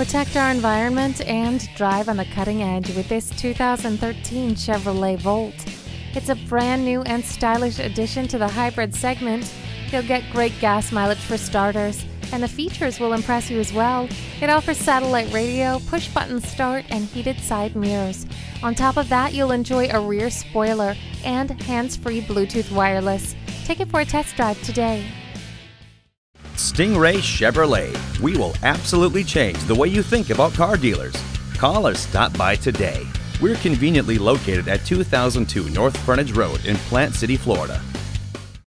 Protect our environment and drive on the cutting edge with this 2013 Chevrolet Volt. It's a brand new and stylish addition to the hybrid segment. You'll get great gas mileage for starters, and the features will impress you as well. It offers satellite radio, push button start, and heated side mirrors. On top of that, you'll enjoy a rear spoiler and hands free Bluetooth wireless. Take it for a test drive today. Stingray Chevrolet. We will absolutely change the way you think about car dealers. Call or stop by today. We're conveniently located at 2002 North Frontage Road in Plant City, Florida.